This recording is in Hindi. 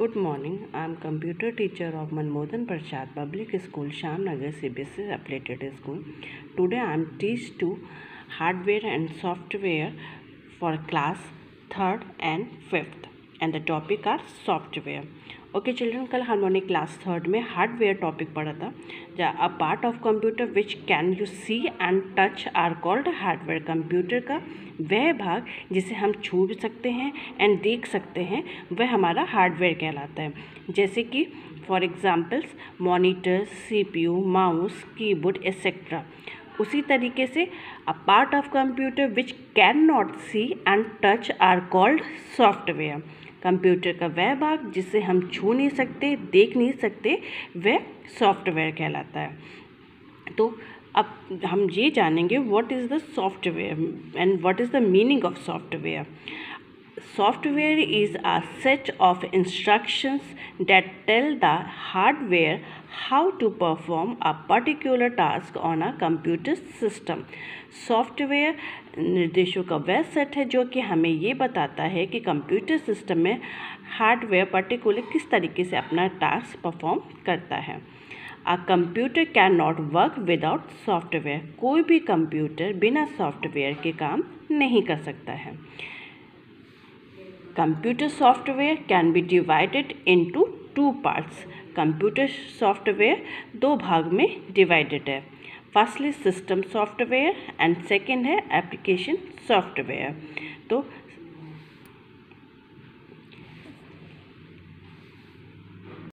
Good morning, I am computer teacher of Manmohan Prasad Public School, Shamnagar CBSE Affiliated School. Today I am teach to hardware and software for class 3rd and 5th, and the topic are software. Okay children कल हमने क्लास थर्ड में हार्डवेयर टॉपिक पढ़ा था a part of computer which can you see and touch are called hardware computer का वह भाग जिसे हम छू सकते हैं एंड देख सकते हैं वह हमारा हार्डवेयर कहलाता है जैसे कि for examples P U mouse keyboard etcetera उसी तरीके से a part of computer which can not see and touch are called software computer का वह भाग जिसे हम छू नहीं सकते देख नहीं सकते वह सॉफ्टवेयर कहलाता है तो अब हम ये जानेंगे what is the software and what is the meaning of software software is a set of instructions that tell the hardware how to perform a particular task on a computer system. Software निर्देशों का वह सेट है जो कि हमें ये बताता है कि कंप्यूटर सिस्टम में हार्डवेयर पर्टिकुलर किस तरीके से अपना टास्क परफॉर्म करता है a computer can not work without software कोई भी कंप्यूटर बिना सॉफ्टवेयर के काम नहीं कर सकता है computer software can be divided into two parts computer software दो भाग में डिवाइडेड है firstly system software and second है एप्लीकेशन सॉफ्टवेयर तो